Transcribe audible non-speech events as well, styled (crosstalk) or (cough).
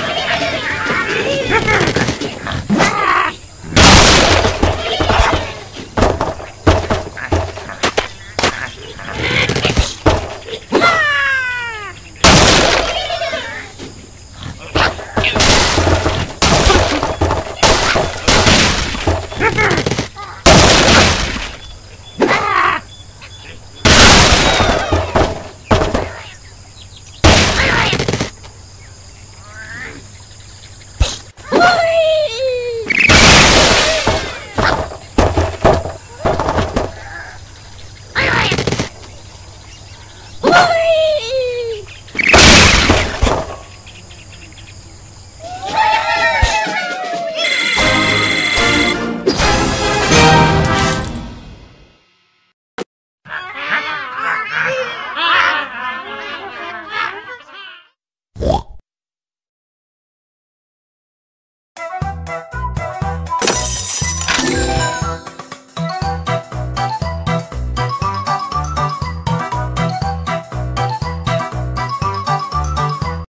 Yeah. (laughs) Bye.